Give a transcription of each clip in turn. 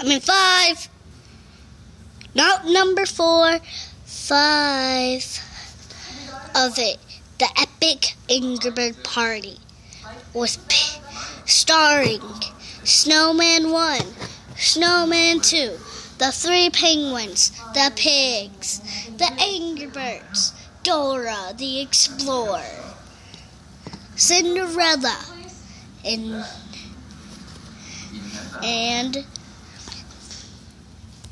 I mean five. Not number four, five of it. The Epic Bird Party was starring Snowman 1, Snowman 2, the three penguins, the pigs, the Angry Birds, Dora the Explorer, Cinderella, and and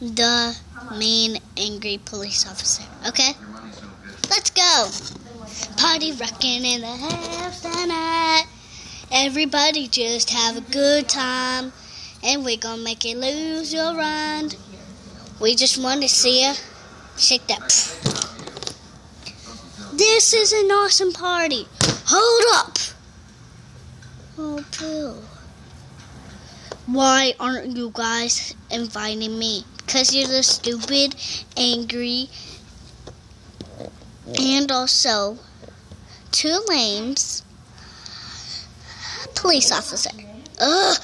the main angry police officer. Okay? Let's go. Party rocking in the house tonight. Everybody just have a good time. And we're gonna make you lose your mind. We just want to see you shake that. This is an awesome party. Hold up. Oh, Bill. Why aren't you guys inviting me? Because you're the stupid, angry, and also two lames police officer. Ugh!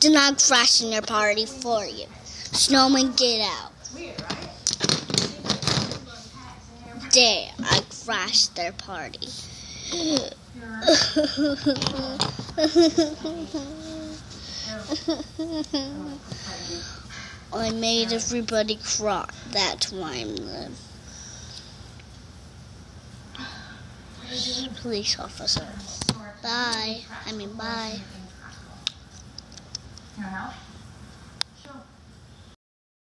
Did not crash in your party for you. Snowman, get out. There, I crashed their party. I made everybody cry. That's why I'm the police officer. Bye. I mean, bye.